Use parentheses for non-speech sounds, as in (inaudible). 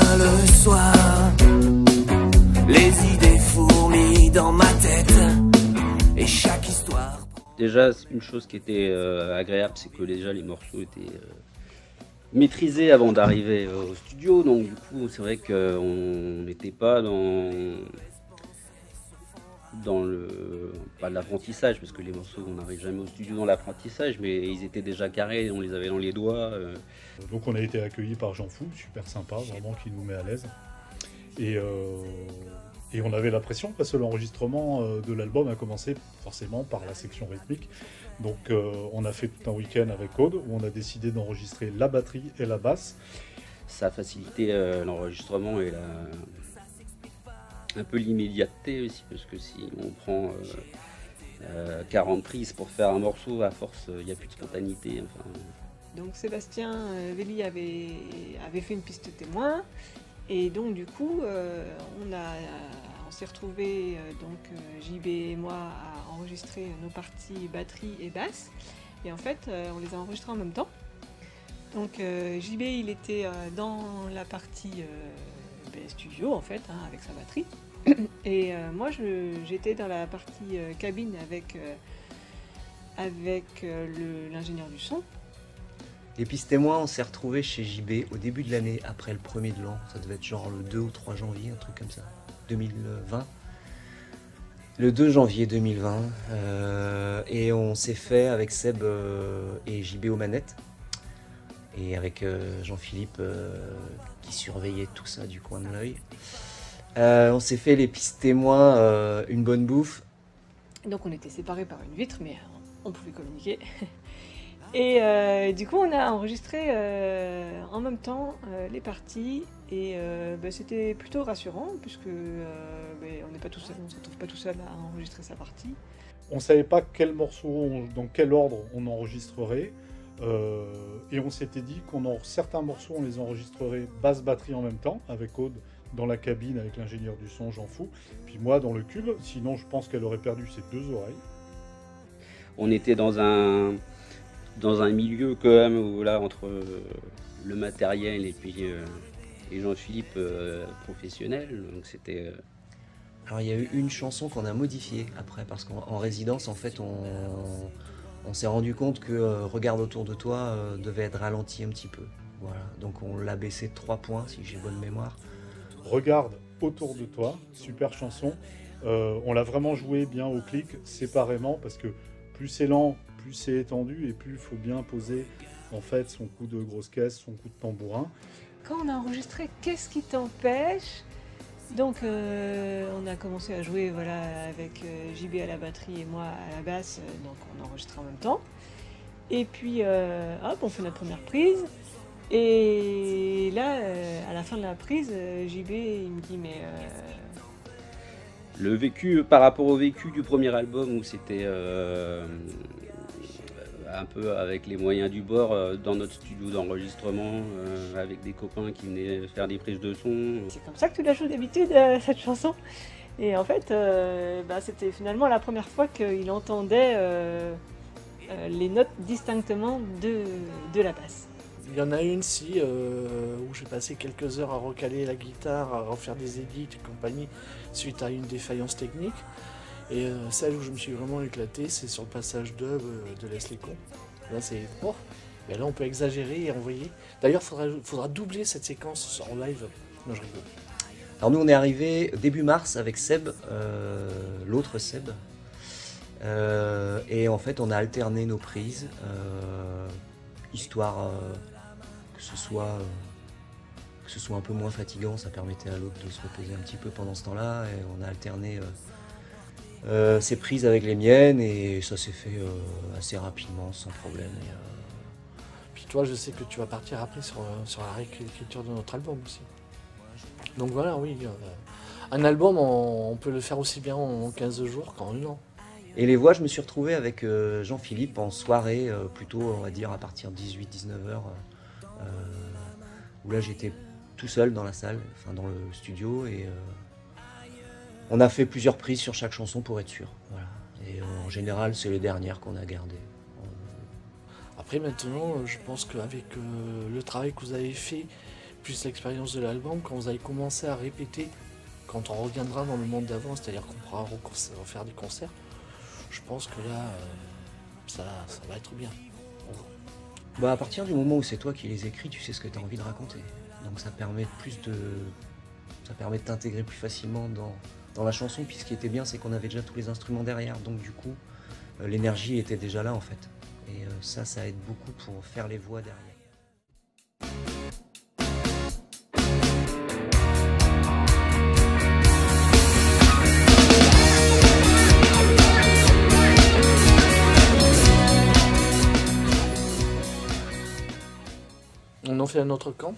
le soir. Les idées fourmillent dans ma tête. Et chaque histoire. Déjà, une chose qui était euh, agréable, c'est que déjà les morceaux étaient euh, maîtrisés avant d'arriver euh, au studio. Donc du coup, c'est vrai qu'on n'était pas dans dans le pas l'apprentissage parce que les morceaux on n'arrive jamais au studio dans l'apprentissage mais ils étaient déjà carrés on les avait dans les doigts donc on a été accueillis par Jean Fou super sympa vraiment qui nous met à l'aise et et on avait la pression parce que l'enregistrement euh, de l'album a commencé forcément par la section rythmique. Donc euh, on a fait tout un week-end avec Aude où on a décidé d'enregistrer la batterie et la basse. Ça a facilité euh, l'enregistrement et un peu l'immédiateté aussi parce que si on prend 40 prises pour faire un morceau, à force il n'y a plus de spontanéité. Donc Sébastien Velli avait, fait une piste témoin et donc du coup, euh, on, s'est retrouvé euh, donc euh, JB et moi à enregistrer nos parties batterie et basse. Et en fait, on les a enregistrées en même temps. Donc JB, il était dans la partie studio en fait, hein, avec sa batterie. (coughs) Et moi, j'étais dans la partie cabine avec, avec l'ingénieur du son. Et puis témoins, on s'est retrouvé chez JB au début de l'année, après le premier de l'an. Ça devait être genre le 2 ou 3 janvier, un truc comme ça. 2020. Le 2 janvier 2020. Euh, et on s'est fait avec Seb euh, et JB aux manettes. Et avec euh, Jean-Philippe qui surveillait tout ça du coin de l'œil. on s'est fait les pistes témoins, une bonne bouffe. Donc on était séparés par une vitre, mais on pouvait communiquer. (laughs) Et euh, du coup, on a enregistré euh, en même temps euh, les parties et bah, c'était plutôt rassurant puisque bah, on n'est pas tout seul, on se retrouve pas tout seul à enregistrer sa partie. On savait pas quel morceau, dans quel ordre on enregistrerait. Et on s'était dit qu'on certains morceaux, on les enregistrerait basse batterie en même temps avec Aude dans la cabine avec l'ingénieur du son, j'en fous. Puis moi dans le cube, sinon je pense qu'elle aurait perdu ses deux oreilles. On était dans un, dans un milieu quand même où là entre euh, le matériel et puis euh, et Jean-Philippe euh, professionnel. Donc c'était. Alors il y a eu une chanson qu'on a modifiée après parce qu'en résidence en fait on, on s'est rendu compte que Regarde autour de toi devait être ralenti un petit peu. Voilà, donc on l'a baissé de 3 points si j'ai bonne mémoire. Regarde autour de toi, super chanson. on l'a vraiment joué bien au clic séparément parce que plus c'est lent, plus c'est étendu et plus il faut bien poser en fait son coup de grosse caisse, son coup de tambourin. Quand on a enregistré Qu'est-ce qui t'empêche donc euh, on a commencé à jouer voilà, avec euh, JB à la batterie et moi à la basse, euh, donc on enregistrait en même temps. Et puis hop, on fait notre première prise. Et là, à la fin de la prise, JB il me dit mais le vécu par rapport au vécu du premier album où c'était un peu avec les moyens du bord euh, dans notre studio d'enregistrement, euh, avec des copains qui venaient faire des prises de son. C'est comme ça que tu la joues d'habitude, euh, cette chanson. Et en fait, bah, c'était finalement la première fois qu'il entendait les notes distinctement de, de la basse. Il y en a une, si, où j'ai passé quelques heures à recaler la guitare, à refaire des édits et compagnie, suite à une défaillance technique. Et euh, celle où je me suis vraiment éclaté, c'est sur le passage de, de Leslie Con. Là, c'est. Oh, mais là, on peut exagérer et envoyer. D'ailleurs, il faudra, doubler cette séquence en live. Non, je rigole. Alors, nous, on est arrivé début mars avec Seb, euh, l'autre Seb. Euh, et en fait, on a alterné nos prises, histoire que ce soit que ce soit un peu moins fatigant, ça permettait à l'autre de se reposer un petit peu pendant ce temps-là, et on a alterné euh, c'est prise avec les miennes et ça s'est fait euh, assez rapidement, sans problème. Euh, Puis toi, je sais que tu vas partir après sur, la réécriture de notre album aussi. Donc voilà, oui. un album, on, peut le faire aussi bien en 15 jours qu'en un an. Et les voix, je me suis retrouvé avec Jean-Philippe en soirée, plutôt, on va dire, à partir de 18-19 h où là, j'étais tout seul dans la salle, enfin dans le studio, et on a fait plusieurs prises sur chaque chanson pour être sûr. Et euh, en général, c'est les dernières qu'on a gardées. Après, maintenant, euh, je pense qu'avec euh, le travail que vous avez fait, plus l'expérience de l'album, quand vous allez commencer à répéter, quand on reviendra dans le monde d'avant, c'est-à-dire qu'on pourra refaire des concerts, je pense que là, euh, ça, ça va être bien. Bah, à partir du moment où c'est toi qui les écris, tu sais ce que tu as envie de raconter. Donc ça permet plus de. Ça permet de t'intégrer plus facilement dans, dans la chanson. Puis ce qui était bien, c'est qu'on avait déjà tous les instruments derrière. Donc du coup, euh, l'énergie était déjà là en fait. Et euh, ça, ça aide beaucoup pour faire les voix derrière. On en fait un autre camp?